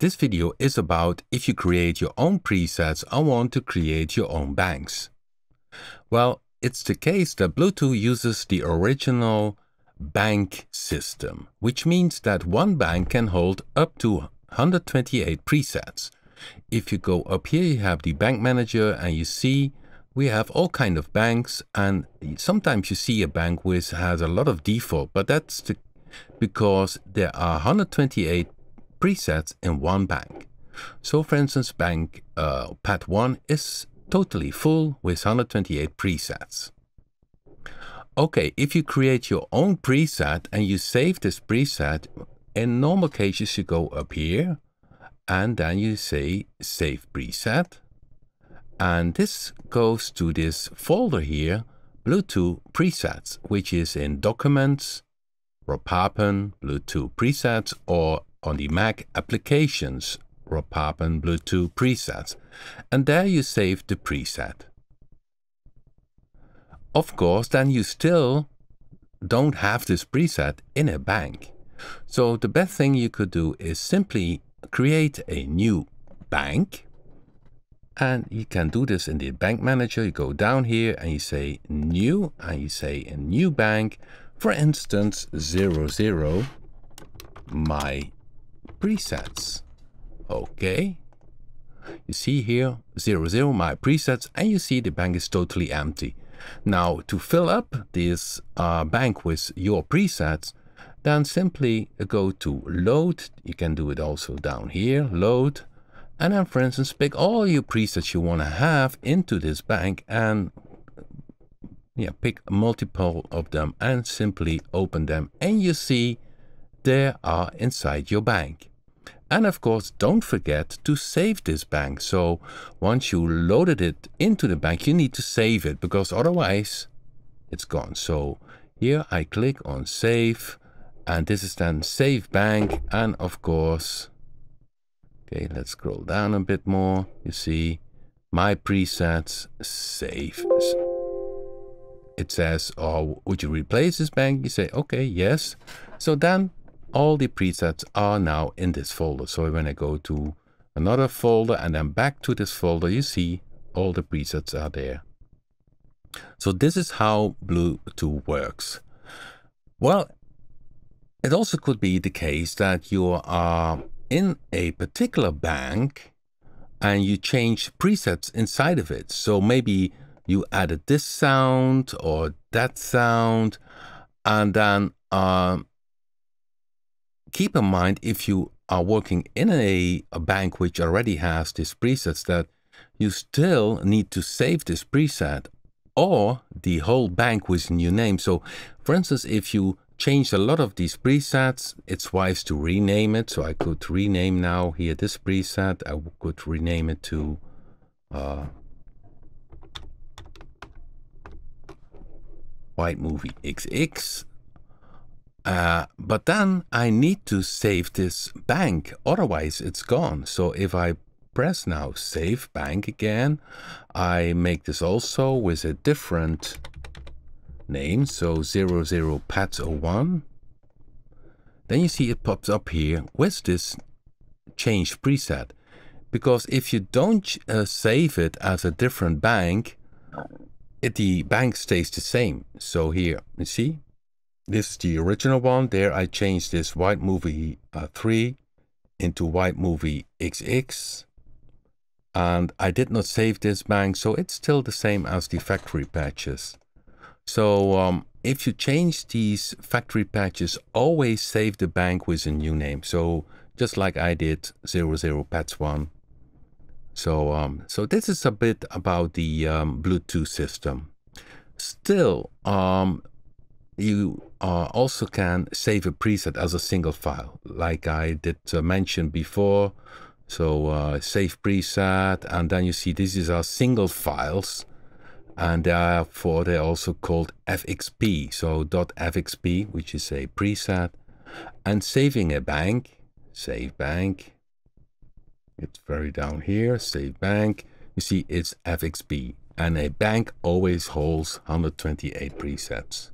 This video is about if you create your own presets or want to create your own banks. Well, it's the case that Blue2 uses the original bank system, which means that one bank can hold up to 128 presets. If you go up here, you have the bank manager and you see we have all kind of banks and sometimes you see a bank which has a lot of default, but that's the, because there are 128 presets in one bank. So for instance, bank uh, pad 1 is totally full with 128 presets. Okay, if you create your own preset and you save this preset, in normal cases you go up here and then you say save preset and this goes to this folder here, Blue2 presets, which is in Documents, Rob Papen, Blue2 presets, or on the Mac Applications, Rob Papen Blue2 presets. And there you save the preset. Of course, then you still don't have this preset in a bank. So the best thing you could do is simply create a new bank and you can do this in the bank manager. You go down here and you say new, and you say a new bank. For instance, 00, my presets. Okay. You see here, 00, my presets, and you see the bank is totally empty. Now, to fill up this uh, bank with your presets, then simply go to load. You can do it also down here, load and then, for instance, pick all your presets you want to have into this bank and yeah, pick multiple of them and simply open them. And you see they are inside your bank. And of course, don't forget to save this bank. So once you loaded it into the bank, you need to save it because otherwise it's gone. So here I click on save and this is then save bank. And of course, Okay, let's scroll down a bit more. You see my presets, save. It says, oh, would you replace this bank? You say, okay, yes. So then all the presets are now in this folder. So when I go to another folder and then back to this folder, you see all the presets are there. So this is how Blue2 works. Well, it also could be the case that you are in a particular bank and you change presets inside of it. So maybe you added this sound or that sound, and then uh, keep in mind if you are working in a, a bank which already has these presets that you still need to save this preset or the whole bank with new name. So for instance, if you changed a lot of these presets. It's wise to rename it. So I could rename now here this preset. I could rename it to uh, White Movie XX. Uh, but then I need to save this bank, otherwise it's gone. So if I press now save bank again, I make this also with a different name, so 00 pats01. Then you see it pops up here with this change preset. Because if you don't uh, save it as a different bank, it, the bank stays the same. So here, you see, this is the original one. There I changed this white movie uh, 3 into white movie XX. And I did not save this bank, so it's still the same as the factory patches. So um, if you change these factory patches, always save the bank with a new name. So just like I did 00 patch 1. So, um, so this is a bit about the um, Blue2 system. Still, um, you uh, also can save a preset as a single file, like I did uh, mention before. So uh, save preset, and then you see this is our single files and therefore they're also called FXP. So .fxp, which is a preset, and saving a bank, save bank. It's very down here, save bank. You see, it's FXB, and a bank always holds 128 presets.